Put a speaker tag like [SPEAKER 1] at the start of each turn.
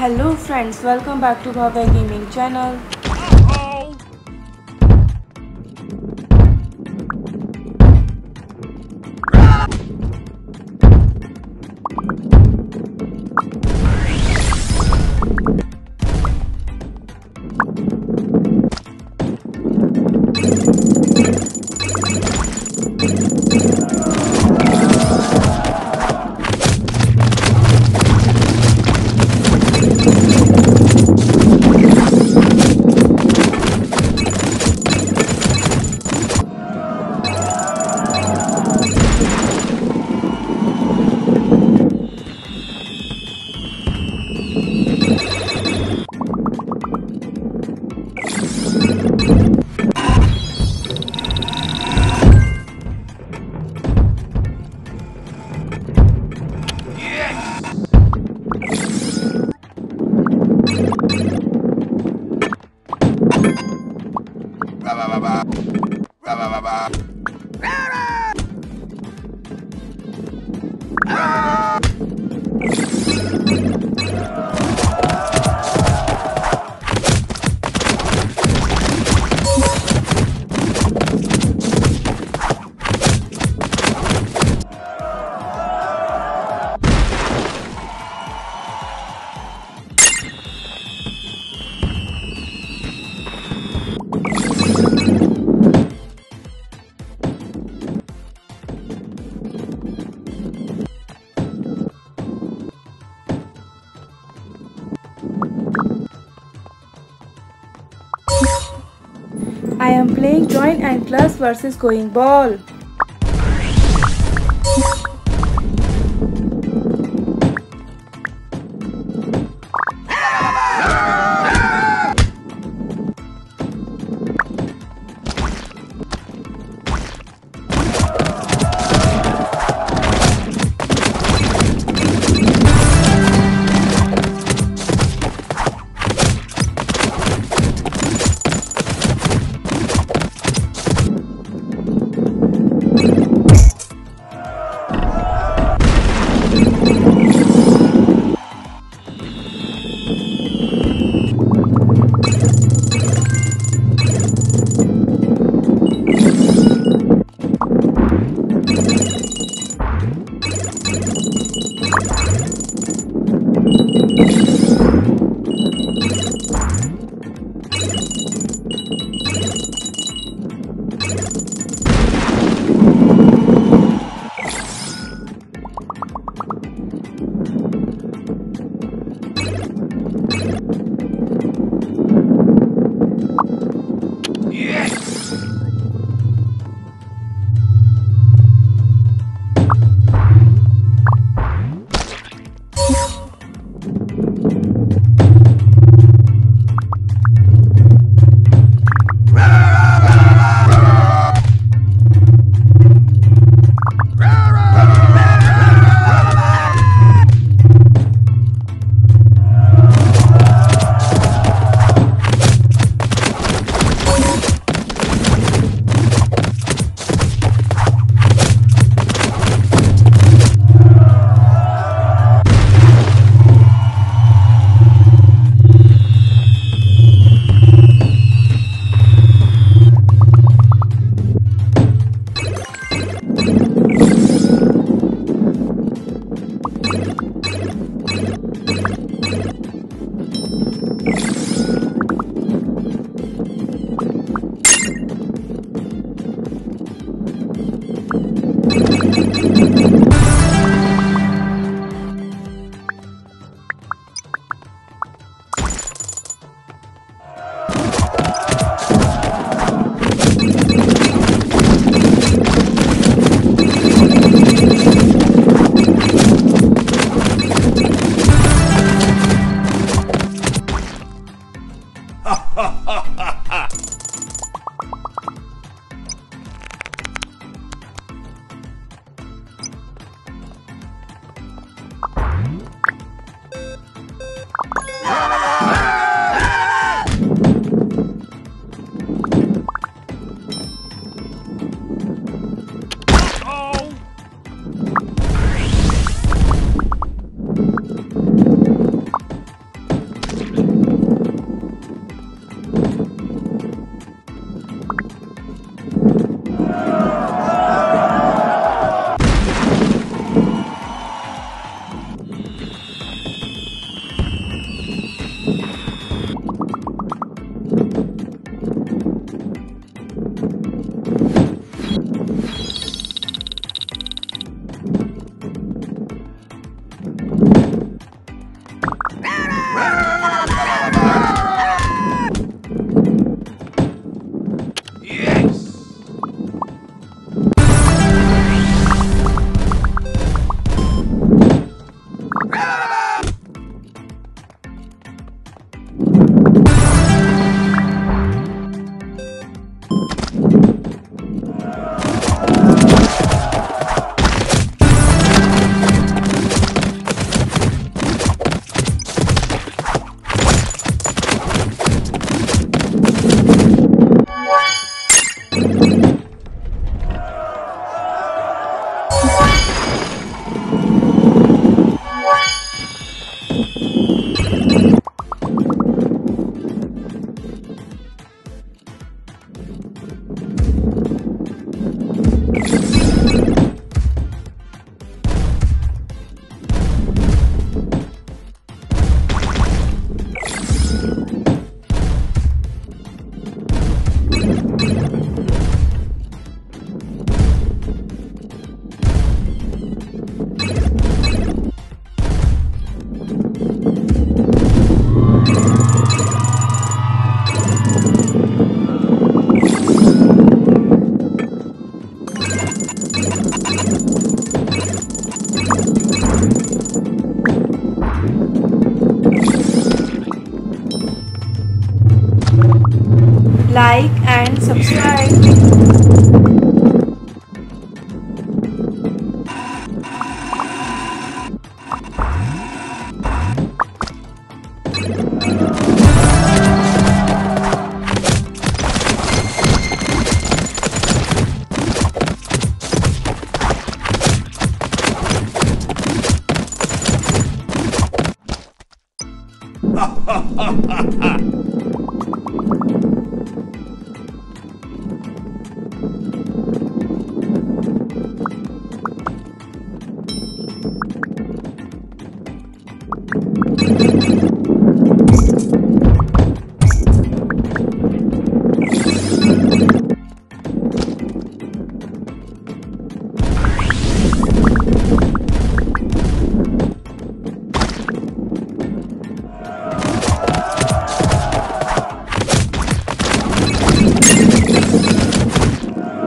[SPEAKER 1] Hello friends, welcome back to Bhavya Gaming channel. you I am playing joint and Clash versus going ball.